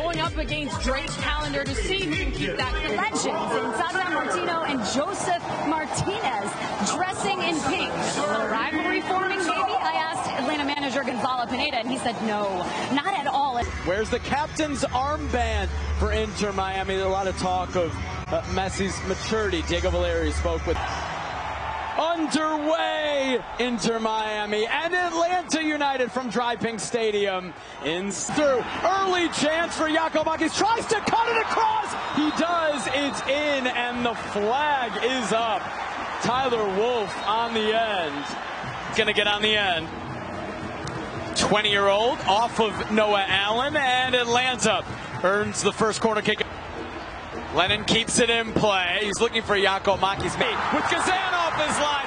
going up against Drake Callender to see who can keep that. Legends in Tata Martino and Josef Martinez dressing in pink. A rivalry forming, maybe? I asked Atlanta manager Gonzalo Pineda, and he said no, not at all. Where's the captain's armband for Inter Miami? A lot of talk of uh, Messi's maturity. Diego Valeri spoke with underway Inter Miami and Atlanta United from DRV PNK Stadium in through early chance for Giakoumakis tries to cut it across. He does. It's in and the flag is up. Tyler Wolff on the end. Gonna get on the end. 20 year old off of Noah Allen and Atlanta earns the first corner kick. Lennon keeps it in play. He's looking for Giakoumakis with Guzan off his line.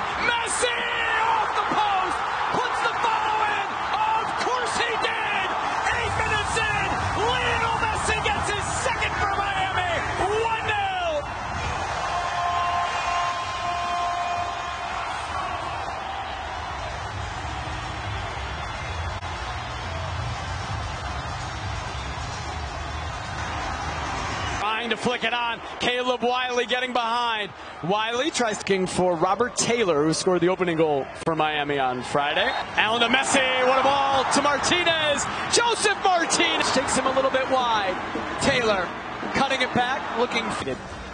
Trying to flick it on. Caleb Wiley getting behind. Wiley tries to for Robert Taylor, who scored the opening goal for Miami on Friday. Allen to Messi. What a ball to Martinez. Josef Martinez takes him a little bit wide. Taylor cutting it back, looking.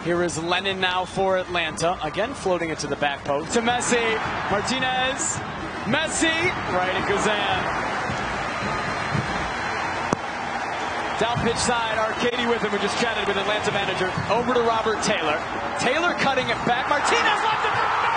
Here is Lennon now for Atlanta. Again, floating it to the back post. To Messi. Martinez. Messi. Right at Guzan. Down pitch side, Arcady with him, who just chatted with Atlanta manager. Over to Robert Taylor. Taylor cutting it back. Martinez left it for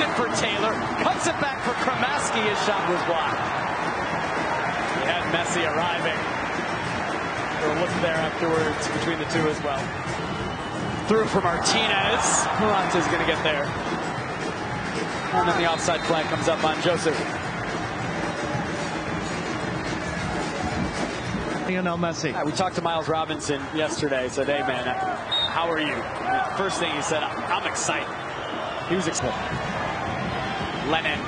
it for Taylor, cuts it back for Cremaschi. His shot was blocked. He had Messi arriving. There was there afterwards between the two as well. Through for Martinez. Morante's going to get there. And then the offside flag comes up on Josef. Lionel Messi. Yeah, we talked to Miles Robinson yesterday. Said, "Hey man, how are you?" First thing he said, "I'm excited." He was excited. Lennon.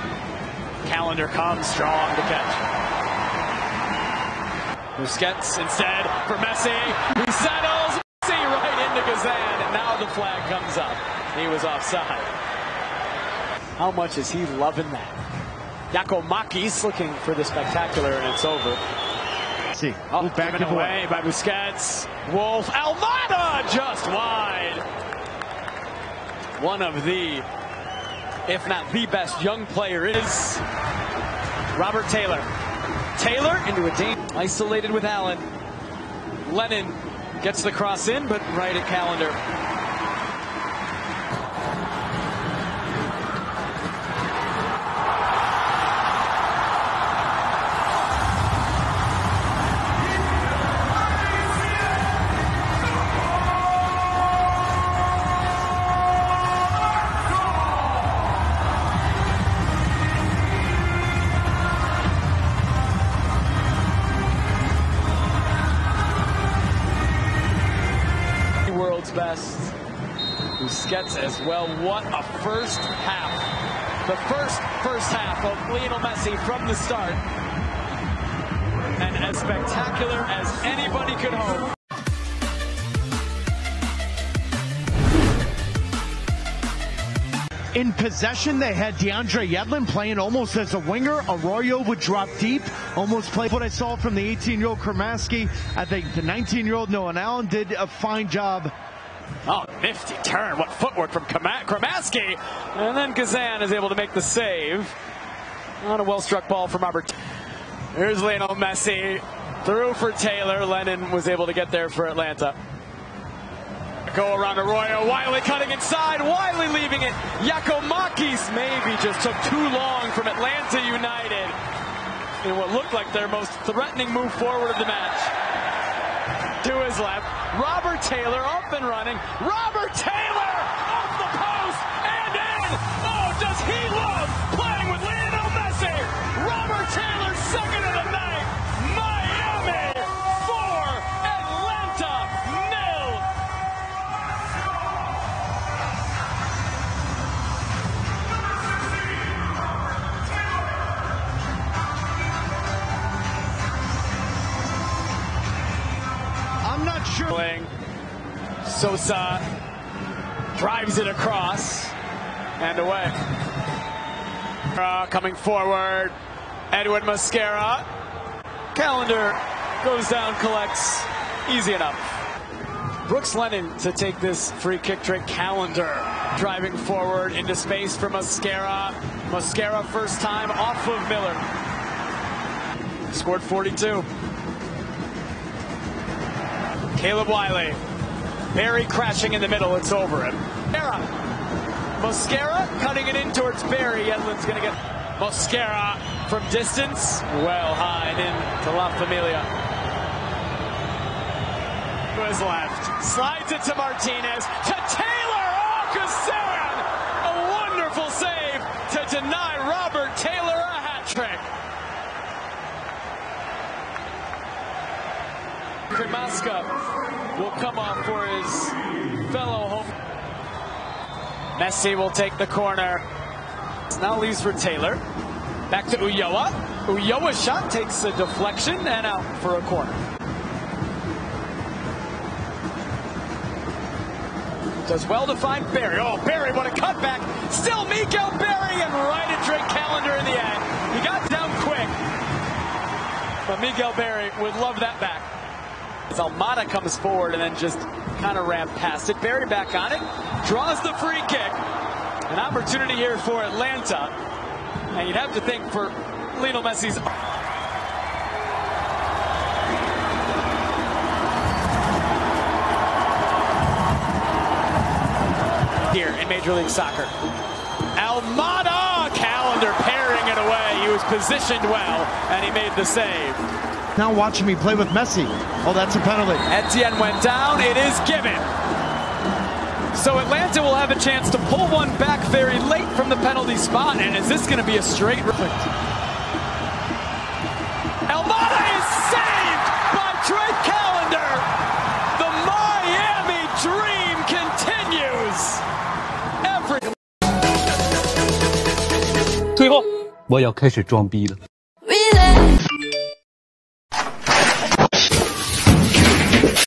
Callender comes strong to catch. Busquets instead for Messi. He settles. Messi right into Guzan. And now the flag comes up. He was offside. How much is he loving that? Giakoumakis looking for the spectacular, and it's over. See, Oh, back given away by Busquets. Wolff. Almada just wide. One of the, if not the best young player is Robert Taylor. Taylor into a danger. Isolated with Allen. Lennon gets the cross in, but right at Callender. Best. Busquets as well. What a first half. The first first half of Lionel Messi from the start. And as spectacular as anybody could hope. In possession, they had DeAndre Yedlin playing almost as a winger. Arroyo would drop deep, almost play what I saw from the 18-year-old Cremaschi. I think the 19-year-old Noah Allen did a fine job. Oh, nifty turn. What footwork from Cremaschi. And then Guzan is able to make the save on a well-struck ball from Robert. Here's Lionel Messi. Through for Taylor. Lennon was able to get there for Atlanta. Go around Arroyo. Wiley cutting inside. Wiley leaving it. Giakoumakis maybe just took too long from Atlanta United in what looked like their most threatening move forward of the match. To his left, Robert Taylor up and running. Robert Taylor off the post and in. Oh, does he love Sosa drives it across and away. Coming forward, Edwin Mosquera. Callender goes down, collects. Easy enough. Brooks Lennon to take this free kick trick. Callender driving forward into space for Mosquera. Mosquera first time off of Miller. Scored 42. Caleb Wiley. Berry crashing in the middle. It's over him. Mosquera. Mosquera cutting it in towards Berry. Yedlin's going to get Mosquera from distance. Well high and in to La Familia. To his left. Slides it to Martinez. To Taylor. Oh, Guzan. A wonderful save to deny Robert Taylor a hat trick. Cremaschi will come off for his fellow home. Messi will take the corner. Now leaves for Taylor. Back to Ulloa. Ulloa's shot takes a deflection and out for a corner. Does well to find Berry. Oh, Berry, what a cutback. Still Miguel Berry and right at Drake Callender in the end. He got down quick. But Miguel Berry would love that back. As Almada comes forward and then just kind of ran past it. Berry back on it, draws the free kick. An opportunity here for Atlanta. And you'd have to think for Lionel Messi's. Here in Major League Soccer. Almada Callender pairing it away. He was positioned well and he made the save. Now watching me play with Messi. Oh, that's a penalty. Etienne went down. It is given. So Atlanta will have a chance to pull one back very late from the penalty spot. And is this going to be a straight? Perfect. Is saved by Trey Callender. The Miami dream continues. Every 最后，我要开始装逼了。